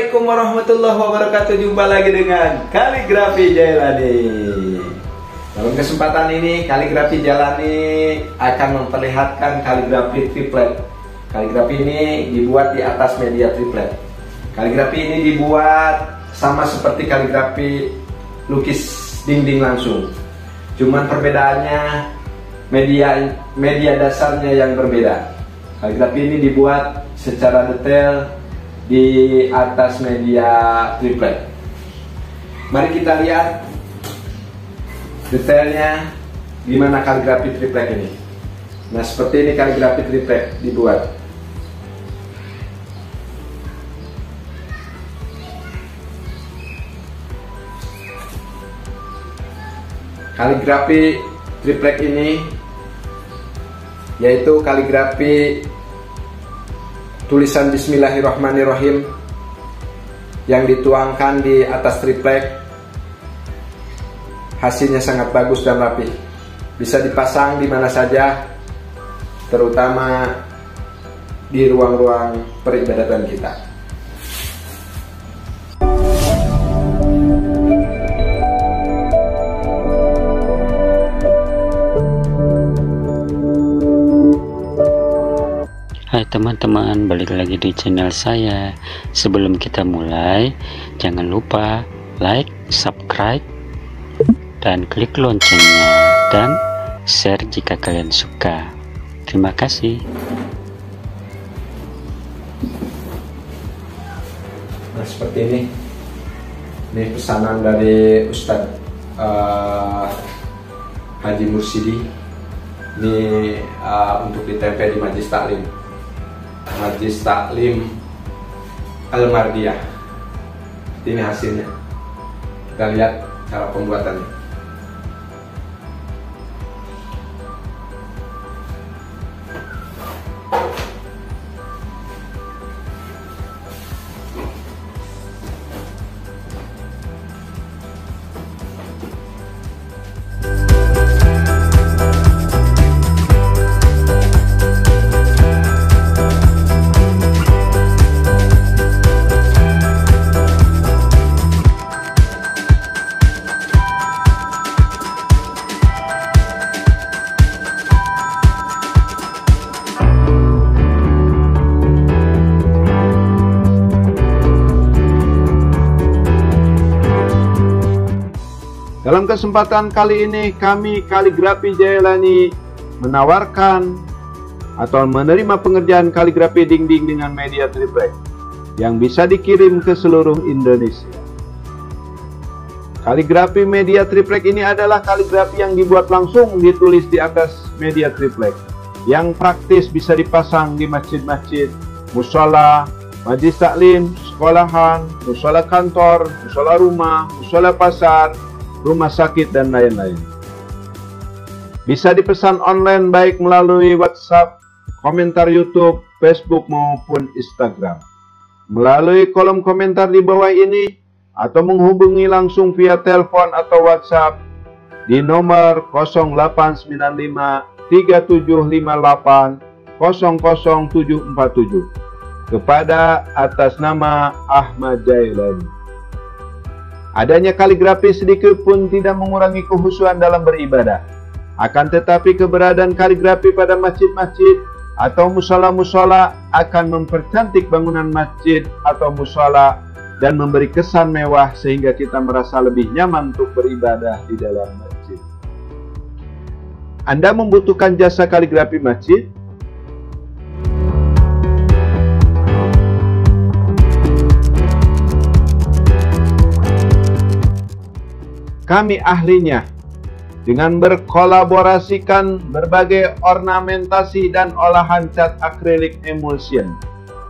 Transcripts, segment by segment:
Assalamualaikum warahmatullahi wabarakatuh. Jumpa lagi dengan Kaligrafi Jailani. Dalam kesempatan ini Kaligrafi Jailani akan memperlihatkan kaligrafi triplet. Kaligrafi ini dibuat di atas media triplet. Kaligrafi ini dibuat sama seperti kaligrafi lukis dinding langsung. Cuman perbedaannya media media dasarnya yang berbeda. Kaligrafi ini dibuat secara detail di atas media triplet. Mari kita lihat detailnya gimana kaligrafi triplet ini. Nah seperti ini kaligrafi triplet dibuat. Kaligrafi triplet ini yaitu kaligrafi tulisan Bismillahirrahmanirrahim yang dituangkan di atas triplek. Hasilnya sangat bagus dan rapi. Bisa dipasang di mana saja terutama di ruang-ruang peribadatan kita teman-teman, balik lagi di channel saya. Sebelum kita mulai, jangan lupa like, subscribe, dan klik loncengnya dan share jika kalian suka. Terima kasih. Nah seperti ini, ini pesanan dari Ustadz uh, Haji Mursidi. Ini uh, untuk ditempel di majlis taklim. Majlis Taklim Al-Mardiyah. Ini hasilnya. Kita lihat cara pembuatannya Dalam kesempatan kali ini kami Kaligrafi Jayalani menawarkan atau menerima pengerjaan kaligrafi dinding dengan media triplek yang bisa dikirim ke seluruh Indonesia. Kaligrafi media triplek ini adalah kaligrafi yang dibuat langsung ditulis di atas media triplek yang praktis bisa dipasang di masjid-masjid, musola, majlis taklim, sekolahan, musola kantor, musola rumah, musola pasar, rumah sakit, dan lain-lain. Bisa dipesan online baik melalui WhatsApp, komentar YouTube, Facebook maupun Instagram. Melalui kolom komentar di bawah ini atau menghubungi langsung via telepon atau WhatsApp di nomor 0895 3758 00747 kepada atas nama Ahmad Jailani. Adanya kaligrafi sedikit pun tidak mengurangi kehusuan dalam beribadah. Akan tetapi keberadaan kaligrafi pada masjid-masjid atau musola-musola akan mempercantik bangunan masjid atau musola dan memberi kesan mewah sehingga kita merasa lebih nyaman untuk beribadah di dalam masjid. Anda membutuhkan jasa kaligrafi masjid? Kami ahlinya dengan berkolaborasikan berbagai ornamentasi dan olahan cat akrilik emulsion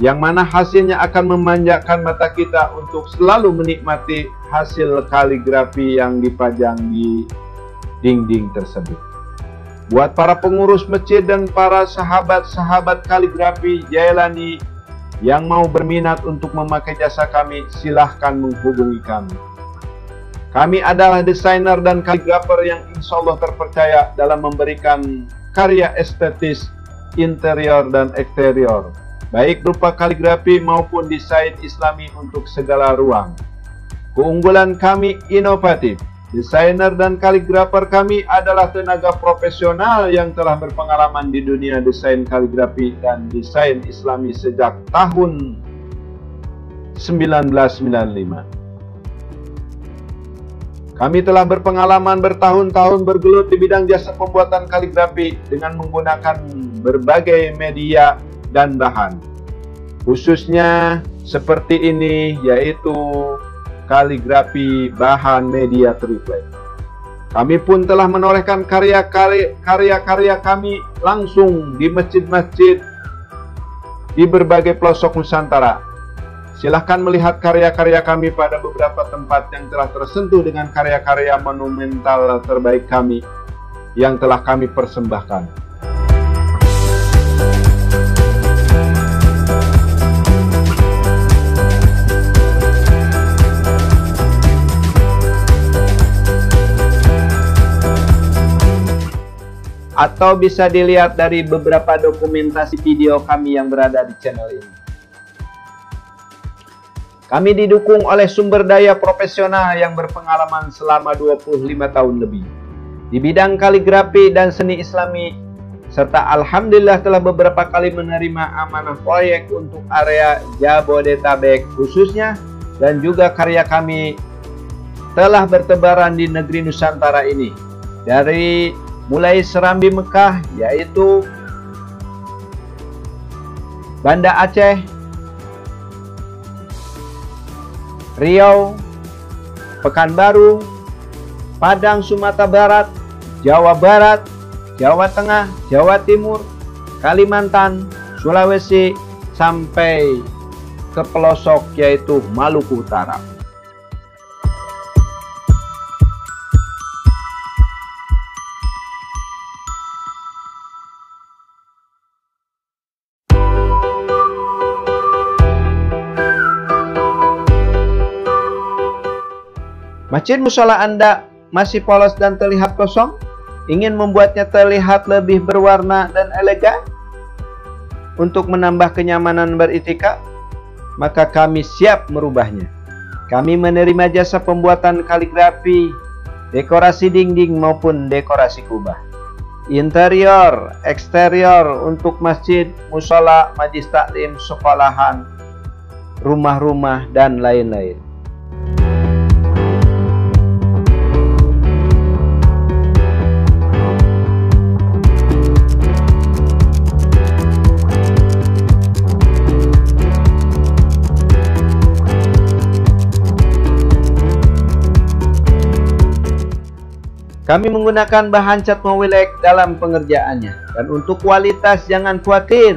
yang mana hasilnya akan memanjakan mata kita untuk selalu menikmati hasil kaligrafi yang dipajang di dinding tersebut. Buat para pengurus masjid dan para sahabat-sahabat kaligrafi Jailani yang mau berminat untuk memakai jasa kami, silahkan menghubungi kami. Kami adalah desainer dan kaligrafer yang insya Allah terpercaya dalam memberikan karya estetis interior dan eksterior baik berupa kaligrafi maupun desain islami untuk segala ruang. Keunggulan kami inovatif. Desainer dan kaligrafer kami adalah tenaga profesional yang telah berpengalaman di dunia desain kaligrafi dan desain islami sejak tahun 1995. Kami telah berpengalaman bertahun-tahun bergelut di bidang jasa pembuatan kaligrafi dengan menggunakan berbagai media dan bahan. Khususnya seperti ini yaitu kaligrafi bahan media triplek. Kami pun telah menorehkan karya-karya kami langsung di masjid-masjid di berbagai pelosok Nusantara Silahkan melihat karya-karya kami pada beberapa tempat yang telah tersentuh dengan karya-karya monumental terbaik kami yang telah kami persembahkan. Atau bisa dilihat dari beberapa dokumentasi video kami yang berada di channel ini. Kami didukung oleh sumber daya profesional yang berpengalaman selama 25 tahun lebih. Di bidang kaligrafi dan seni islami serta alhamdulillah telah beberapa kali menerima amanah proyek untuk area Jabodetabek khususnya dan juga karya kami telah bertebaran di negeri Nusantara ini. Dari mulai Serambi Mekah yaitu Banda Aceh Riau, Pekanbaru, Padang Sumatera Barat, Jawa Barat, Jawa Tengah, Jawa Timur, Kalimantan, Sulawesi, sampai ke pelosok yaitu Maluku Utara. Masjid musola Anda masih polos dan terlihat kosong? Ingin membuatnya terlihat lebih berwarna dan elegan? Untuk menambah kenyamanan beritikaf, maka kami siap merubahnya. Kami menerima jasa pembuatan kaligrafi, dekorasi dinding maupun dekorasi kubah. Interior, eksterior untuk masjid, musola, majlis taklim, sekolahan, rumah-rumah, dan lain-lain. Kami menggunakan bahan cat mowilek dalam pengerjaannya. Dan untuk kualitas jangan khawatir.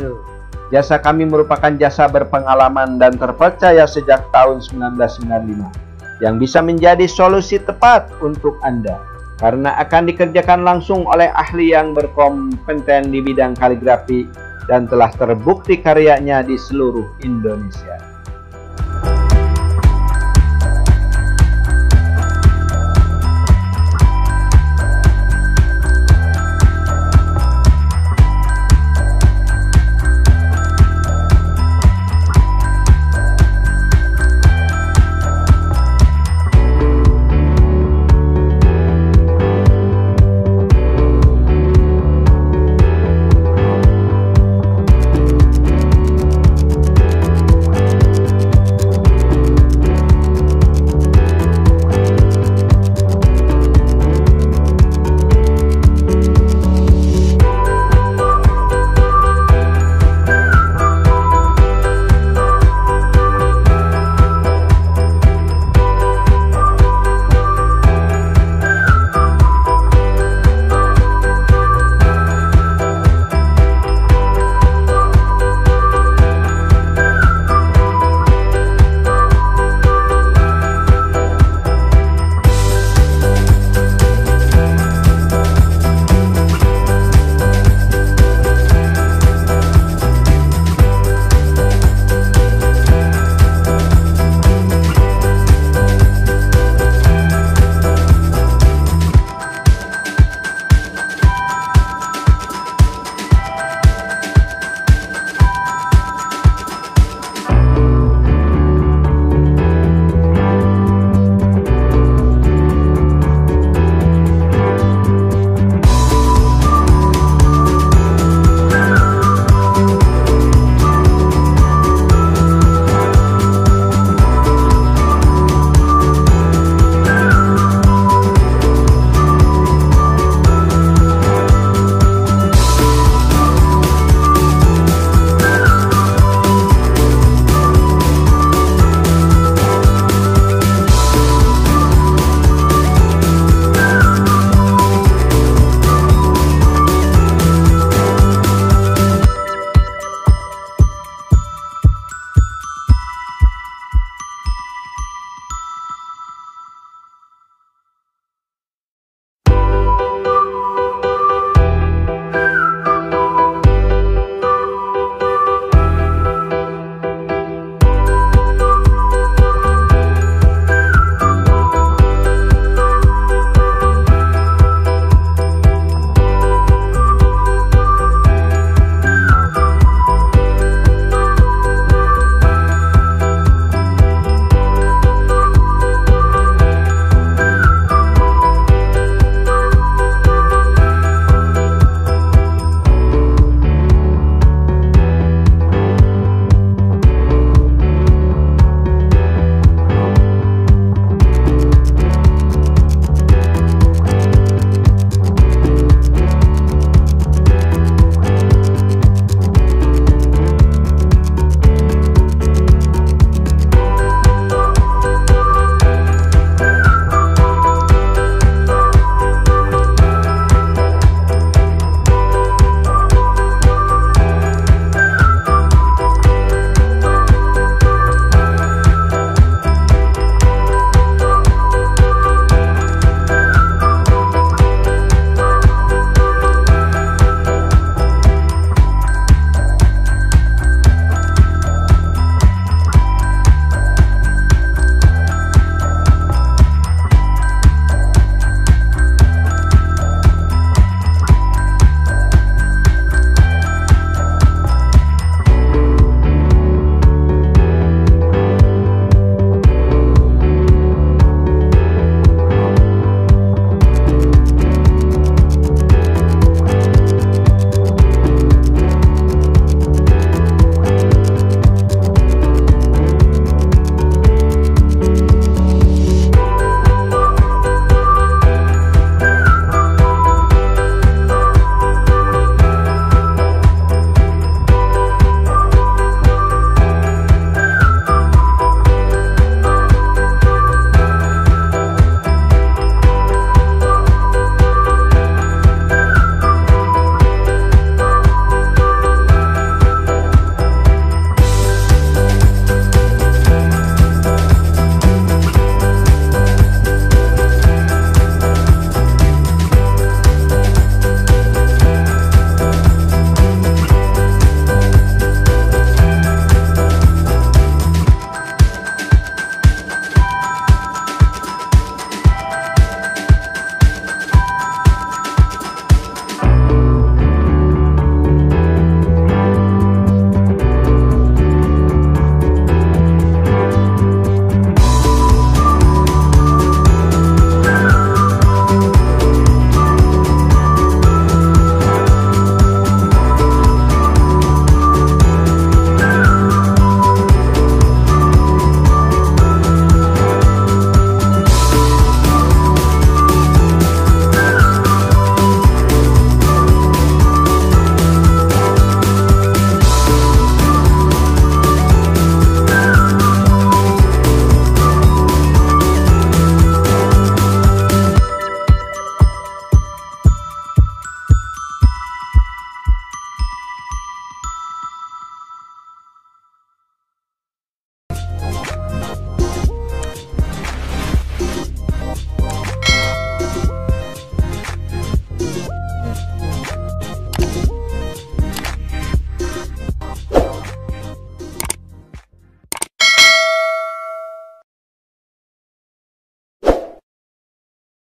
Jasa kami merupakan jasa berpengalaman dan terpercaya sejak tahun 1995 yang bisa menjadi solusi tepat untuk Anda karena akan dikerjakan langsung oleh ahli yang berkompeten di bidang kaligrafi dan telah terbukti karyanya di seluruh Indonesia.